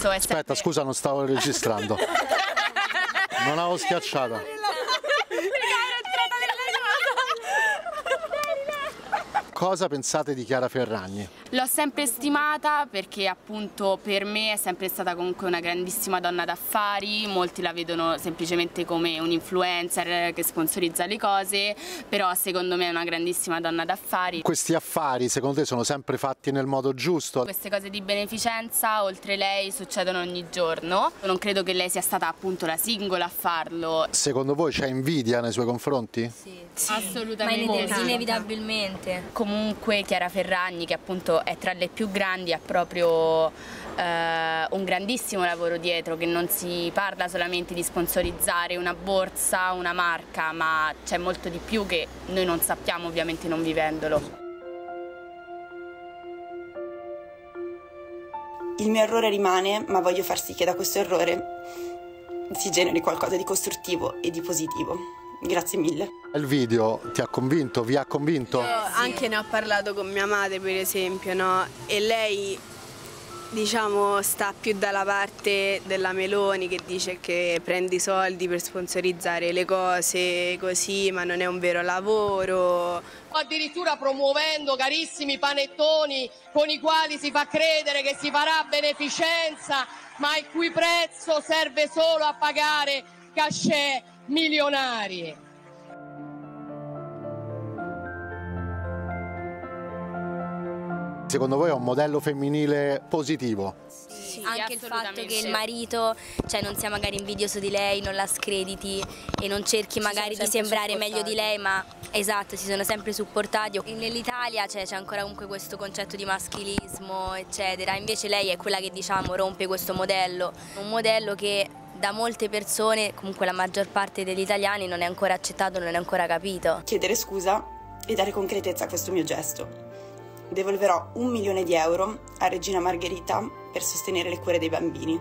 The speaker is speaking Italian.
discorso è Aspetta, sempre... scusa, non stavo registrando. Non avevo schiacciato. Cosa pensate di Chiara Ferragni? L'ho sempre stimata perché appunto per me è sempre stata comunque una grandissima donna d'affari, molti la vedono semplicemente come un influencer che sponsorizza le cose, però secondo me è una grandissima donna d'affari. Questi affari secondo te sono sempre fatti nel modo giusto? Queste cose di beneficenza oltre lei succedono ogni giorno, non credo che lei sia stata appunto la singola a farlo. Secondo voi c'è invidia nei suoi confronti? Sì, Assolutamente ma sì. inevitabilmente. Comunque Chiara Ferragni, che appunto è tra le più grandi, ha proprio eh, un grandissimo lavoro dietro, che non si parla solamente di sponsorizzare una borsa, una marca, ma c'è molto di più che noi non sappiamo ovviamente non vivendolo. Il mio errore rimane, ma voglio far sì che da questo errore si generi qualcosa di costruttivo e di positivo. Grazie mille. Il video ti ha convinto? Vi ha convinto? Io anche ne ho parlato con mia madre per esempio, no? E lei diciamo sta più dalla parte della Meloni che dice che prendi soldi per sponsorizzare le cose così, ma non è un vero lavoro. addirittura promuovendo carissimi panettoni con i quali si fa credere che si farà beneficenza, ma il cui prezzo serve solo a pagare cachet milionari. Secondo voi è un modello femminile positivo? Sì, anche il fatto che il marito cioè, non sia magari invidioso di lei, non la screditi e non cerchi magari di sembrare meglio di lei, ma esatto, si sono sempre supportati. Nell'Italia c'è, c'è ancora comunque questo concetto di maschilismo, eccetera, invece lei è quella che diciamo rompe questo modello, un modello che da molte persone, comunque la maggior parte degli italiani, non è ancora accettato, non è ancora capito. Chiedere scusa e dare concretezza a questo mio gesto. Devolverò un milione di euro a Regina Margherita per sostenere le cure dei bambini.